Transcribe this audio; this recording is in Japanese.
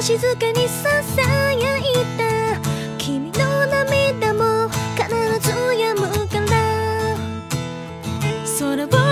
静かにささやいた。君の涙も必ず止むから。空を